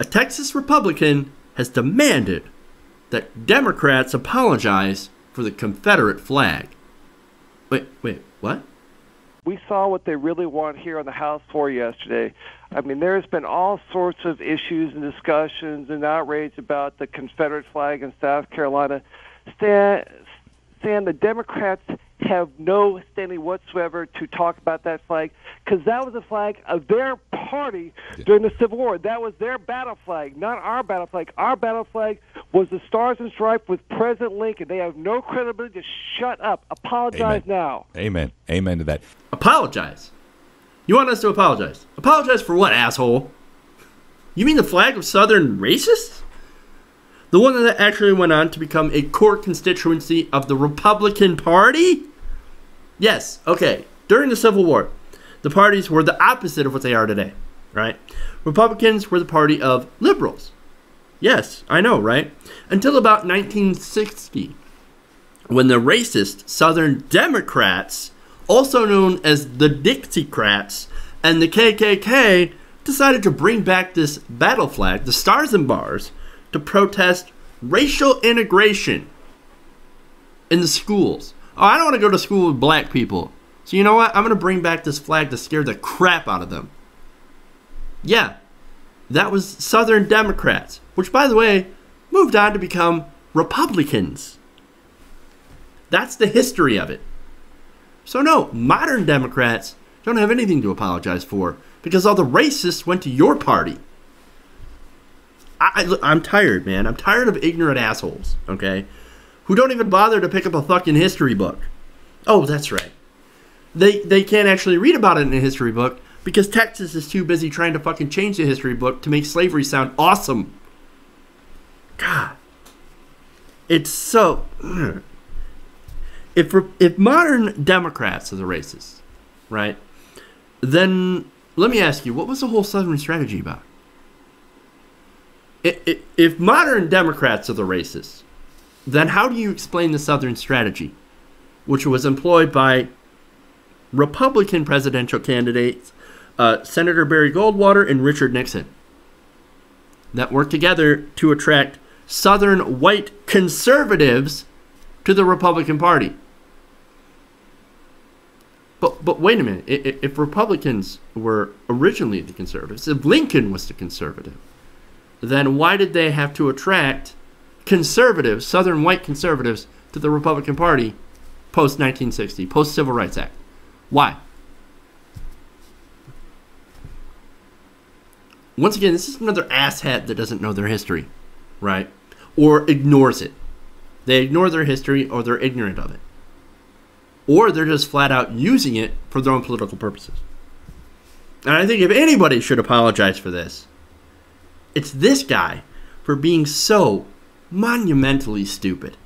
a Texas Republican has demanded that Democrats apologize for the Confederate flag. Wait, wait, what? We saw what they really want here on the House floor yesterday. I mean, there's been all sorts of issues and discussions and outrage about the Confederate flag in South Carolina. Sam, Sam the Democrats have no standing whatsoever to talk about that flag because that was a flag of their party during the Civil War. That was their battle flag, not our battle flag. Our battle flag was the Stars and Stripes with President Lincoln. They have no credibility. Just shut up. Apologize Amen. now. Amen. Amen to that. Apologize. You want us to apologize? Apologize for what, asshole? You mean the flag of Southern racists? The one that actually went on to become a core constituency of the Republican Party? Yes, okay. During the Civil War, the parties were the opposite of what they are today, right? Republicans were the party of liberals. Yes, I know, right? Until about 1960, when the racist Southern Democrats, also known as the Dixiecrats, and the KKK decided to bring back this battle flag, the stars and bars, to protest racial integration in the schools. Oh, I don't want to go to school with black people. So you know what? I'm going to bring back this flag to scare the crap out of them. Yeah, that was Southern Democrats, which, by the way, moved on to become Republicans. That's the history of it. So, no, modern Democrats don't have anything to apologize for because all the racists went to your party. I, I'm tired, man. I'm tired of ignorant assholes, okay? Who don't even bother to pick up a fucking history book. Oh, that's right. They, they can't actually read about it in a history book because Texas is too busy trying to fucking change the history book to make slavery sound awesome. God. It's so. If, if modern Democrats are the racists, right, then let me ask you, what was the whole Southern strategy about? If modern Democrats are the racists, then how do you explain the Southern strategy, which was employed by Republican presidential candidates uh, Senator Barry Goldwater and Richard Nixon that worked together to attract Southern white conservatives to the Republican Party? But but wait a minute. If Republicans were originally the conservatives, if Lincoln was the conservative, then why did they have to attract conservatives, Southern white conservatives, to the Republican Party post 1960, post Civil Rights Act? Why? Once again, this is another asshat that doesn't know their history, right? Or ignores it. They ignore their history or they're ignorant of it. Or they're just flat out using it for their own political purposes. And I think if anybody should apologize for this, it's this guy for being so monumentally stupid.